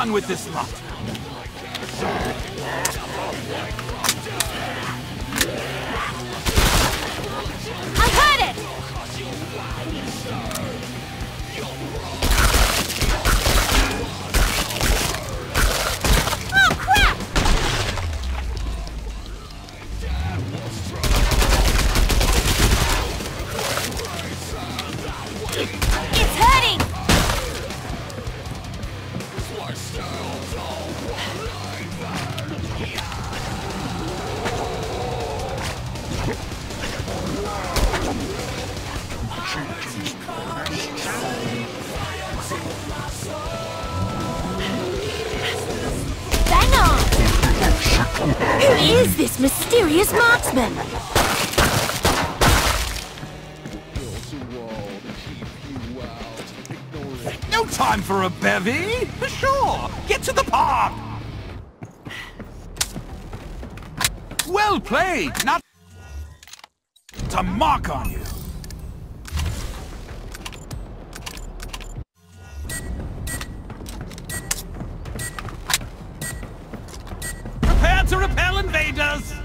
done with this lot. Bevy. Sure, get to the park. Well played. Not to mark on you. Prepare to repel invaders.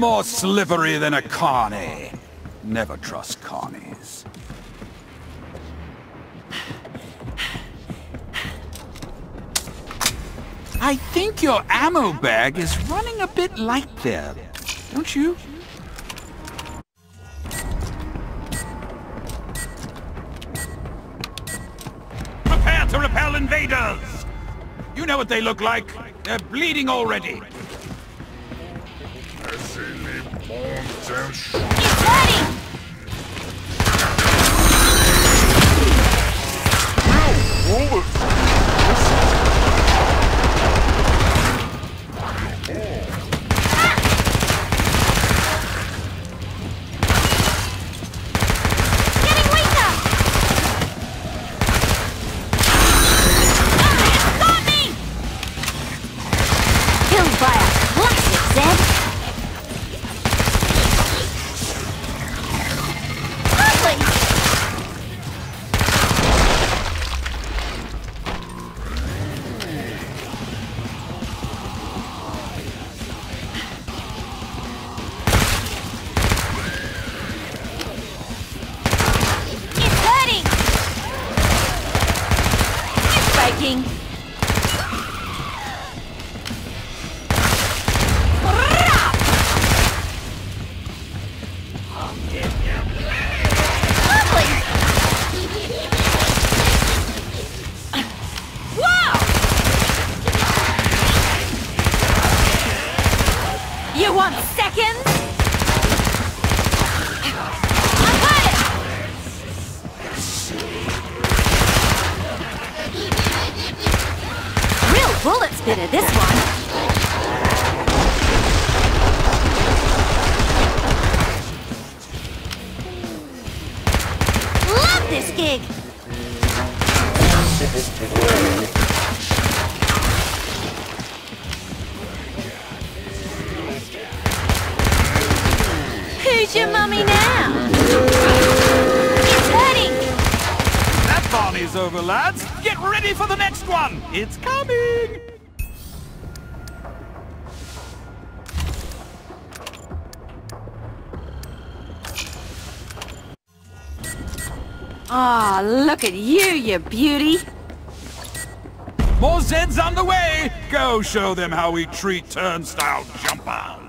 More slippery than a carny. Never trust carnies. I think your ammo bag is running a bit light there, don't you? Prepare to repel invaders! You know what they look like. They're bleeding already. Hurting! Ah, oh, look at you, you beauty! More Zeds on the way! Go show them how we treat turnstile jumper!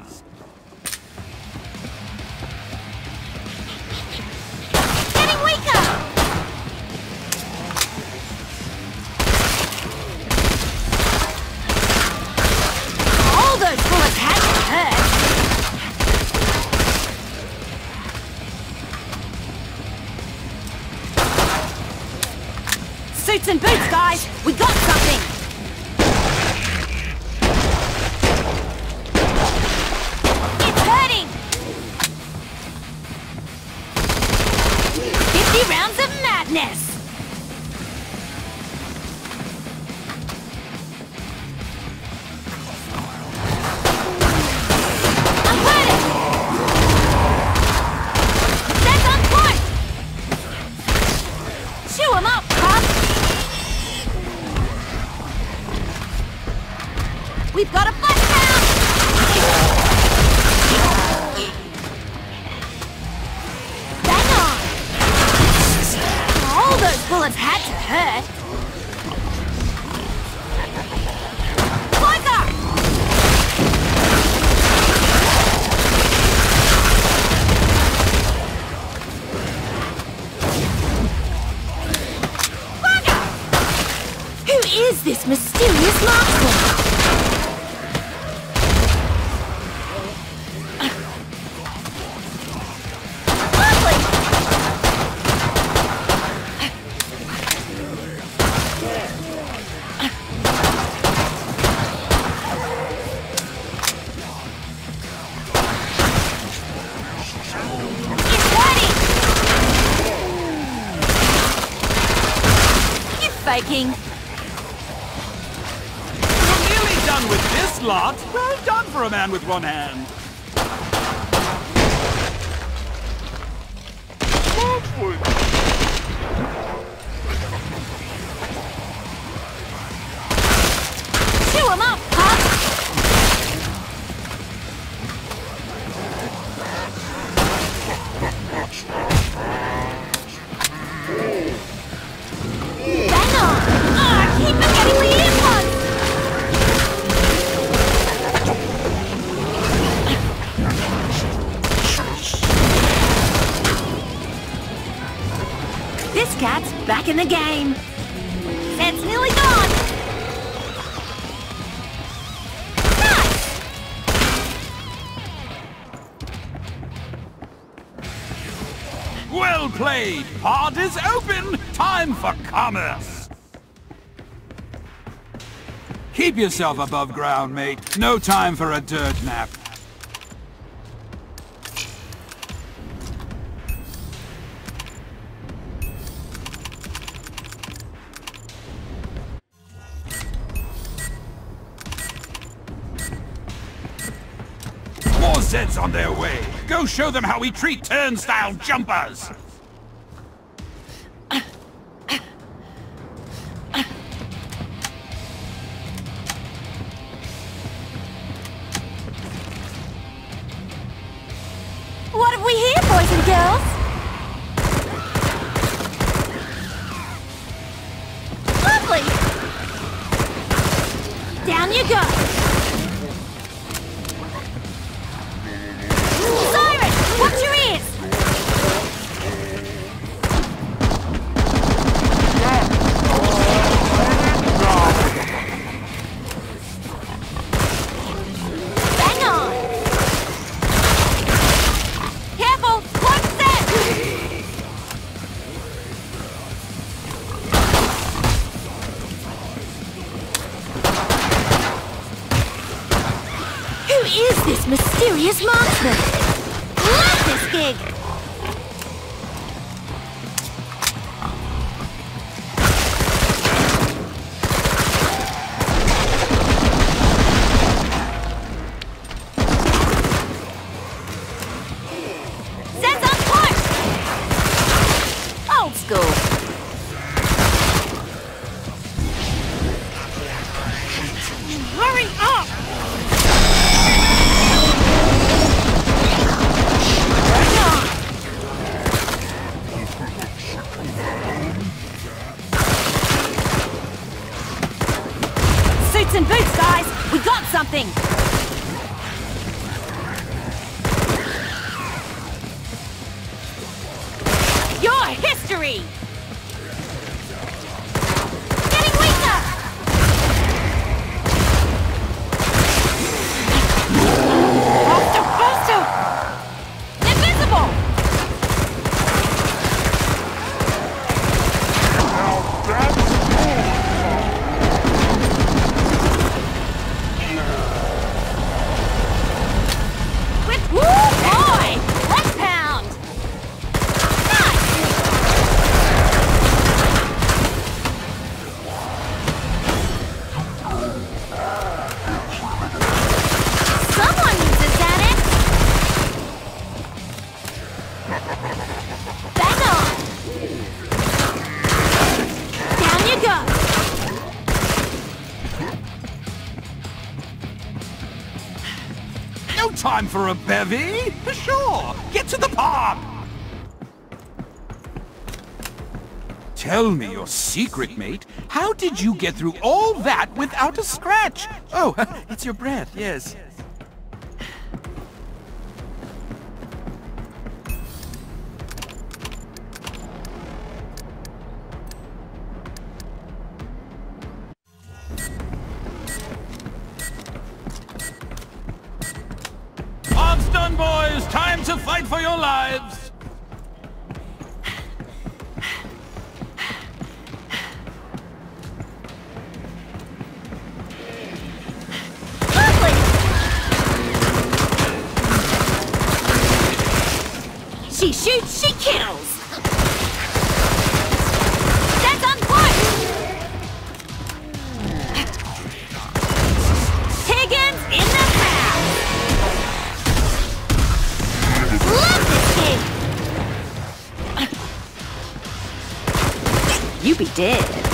and boots! We've got a bus now! Bang on! All those bullets had to hurt. commerce. Keep yourself above ground, mate. No time for a dirt nap. More Zeds on their way. Go show them how we treat turnstile jumpers! Time for a bevy? Sure, get to the pub! Tell me your secret, mate. How did you get through all that without a scratch? Oh, it's your breath, yes. kills! That's on point! Higgins in the house! Love this kid! You be dead.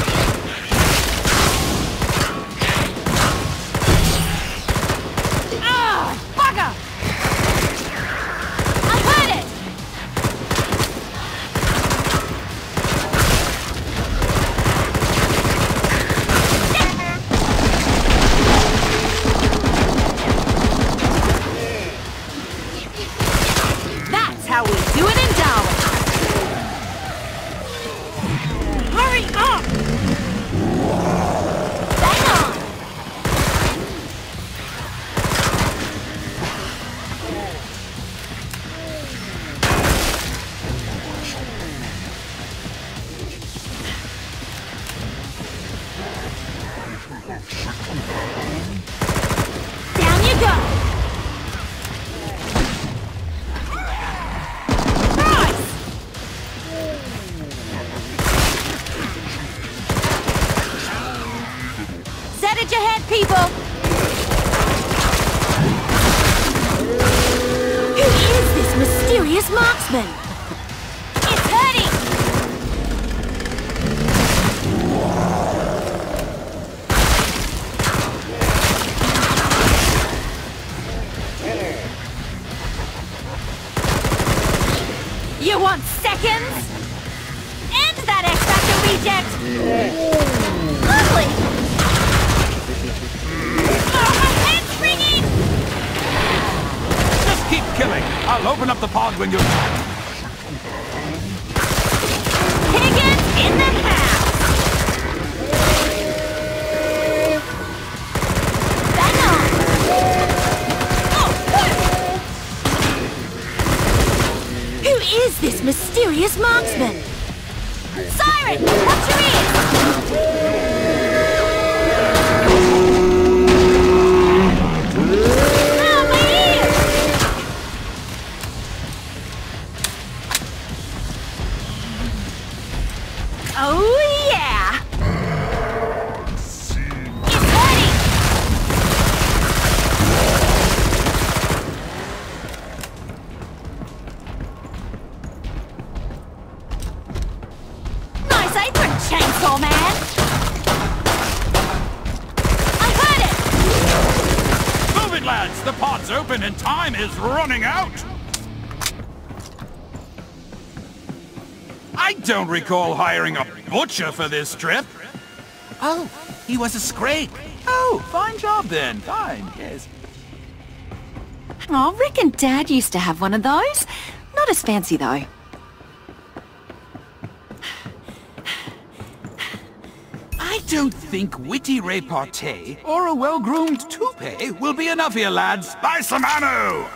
Recall hiring a butcher for this trip. Oh, he was a scrape. Oh, fine job then. Fine, yes. Oh, Rick and Dad used to have one of those. Not as fancy, though. I don't think witty repartee or a well-groomed toupee will be enough here, lads. Buy some ammo!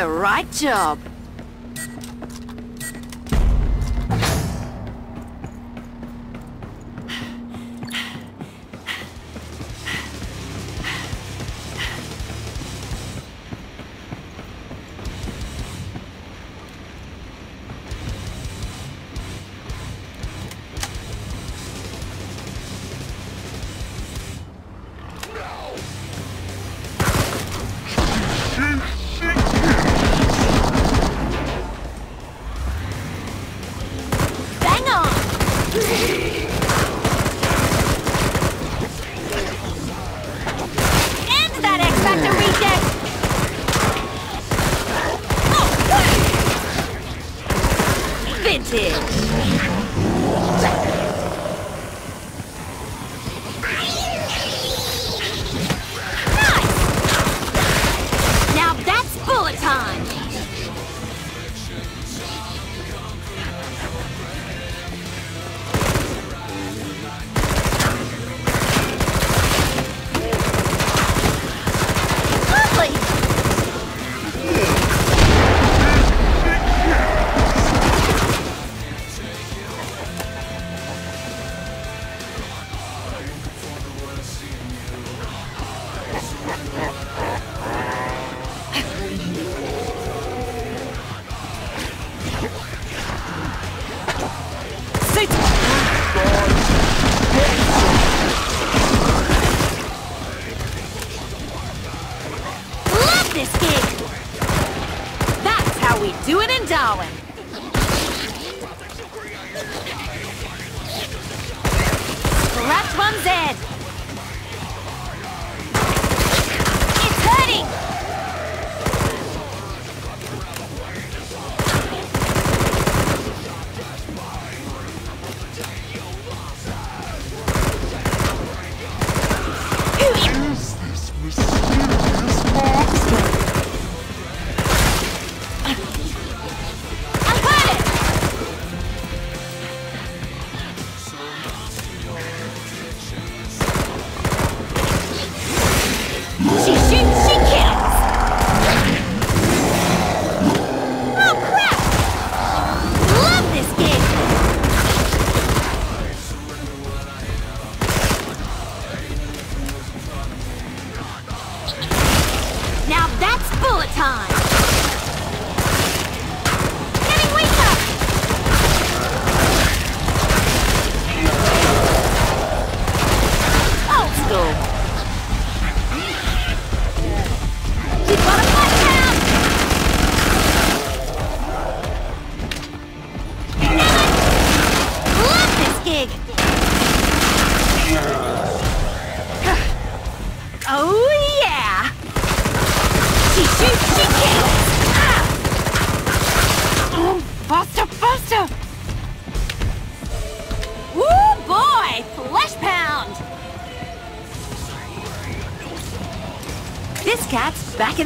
The right job.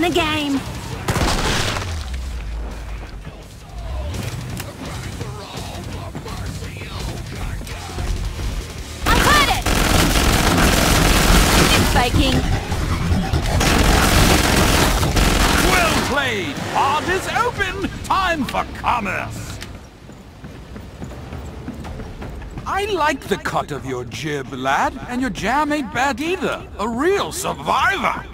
The game. I heard it! It's faking. Well played! Heart is open! Time for commerce! I like the cut of your jib, lad, and your jam ain't bad either. A real survivor!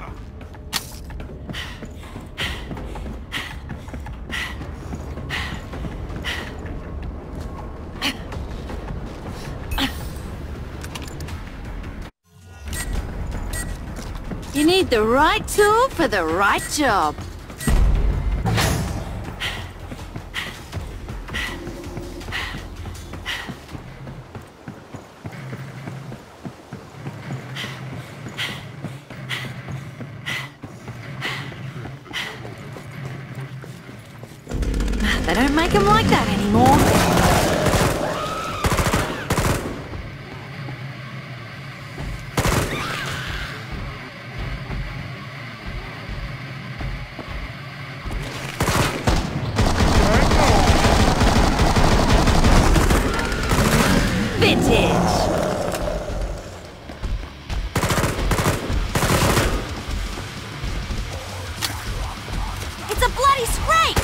Need the right tool for the right job. They don't make them like that anymore. It's a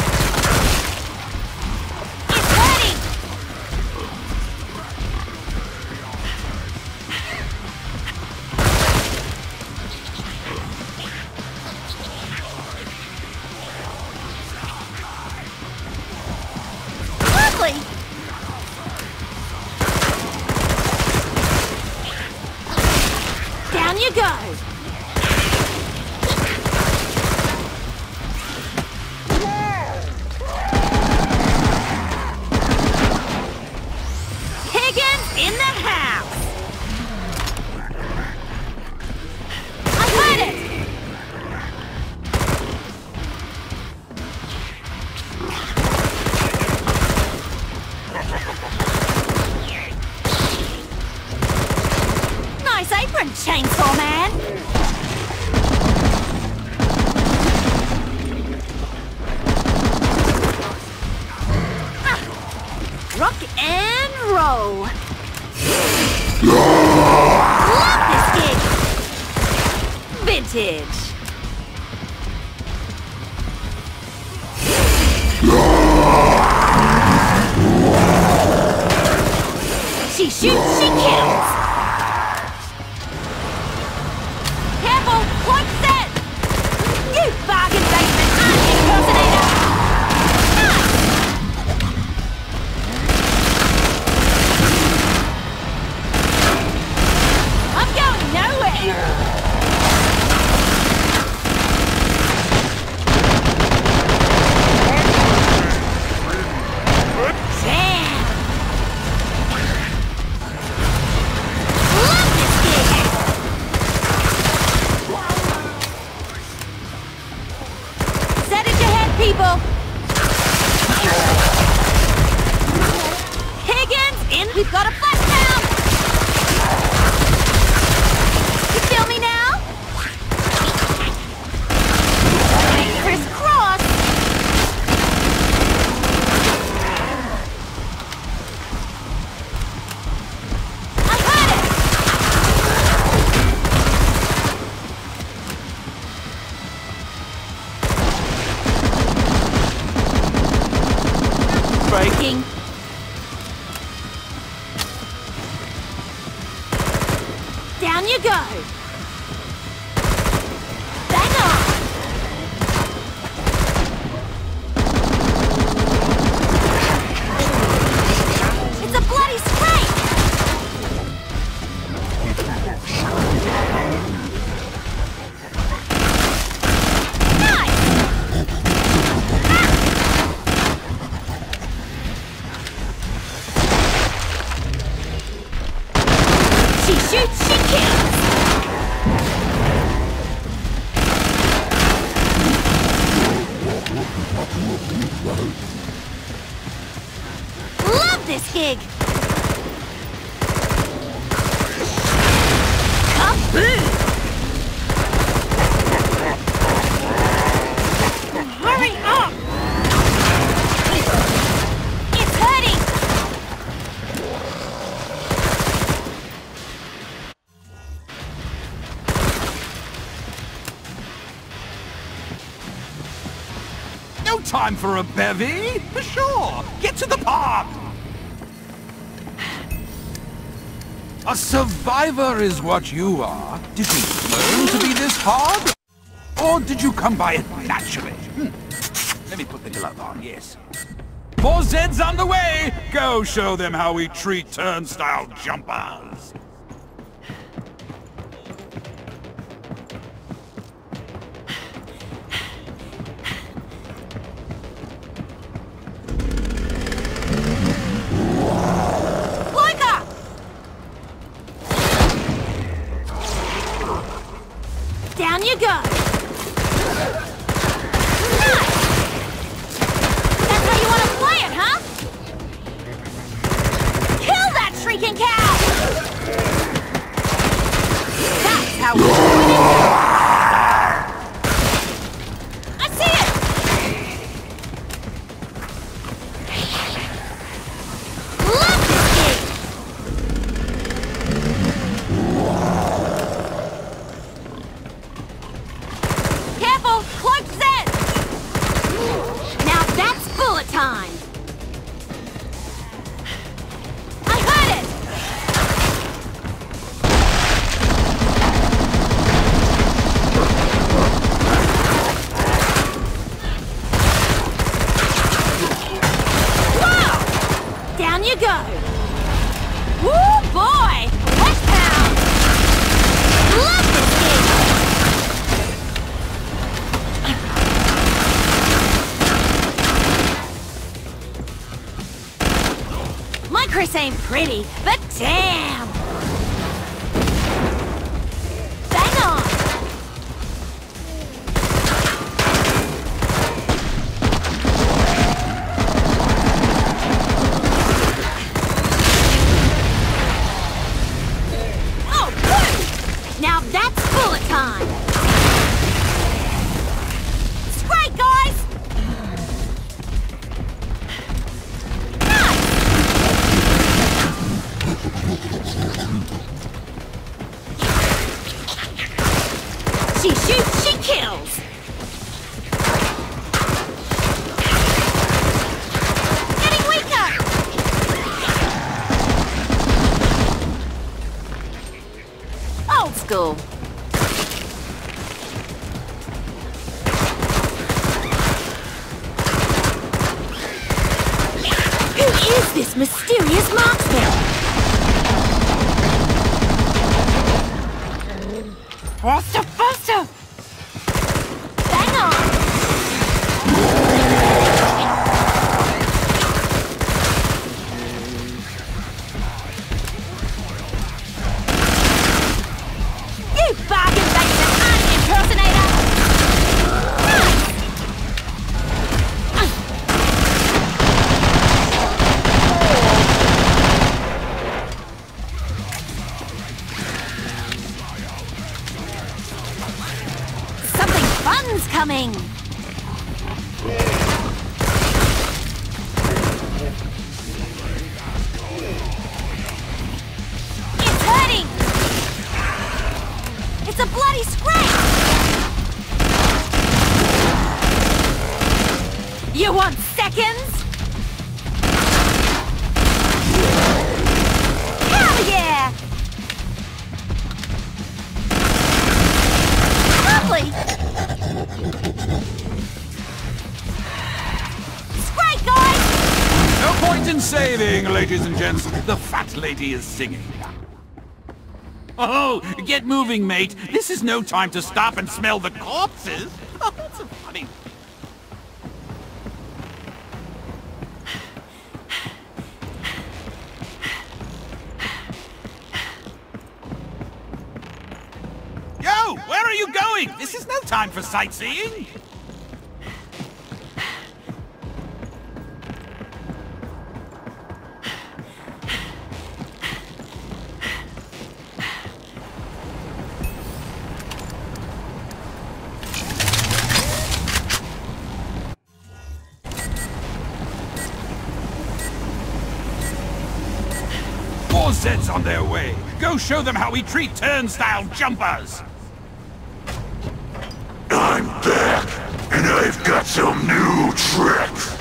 Love Time for a bevy? For Sure, get to the pub! A survivor is what you are. Did you learn to be this hard? Or did you come by it naturally? Hmm. Let me put the glove on, yes. Four Zeds on the way! Go show them how we treat turnstile jumpers! Lady is singing. Oh, get moving, mate. This is no time to stop and smell the corpses. Oh, that's so funny. Yo, where are you going? This is no time for sightseeing. On their way. Go show them how we treat turnstile jumpers. I'm back, and I've got some new tricks.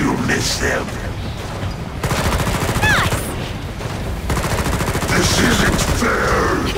You miss them? Nice! This isn't fair.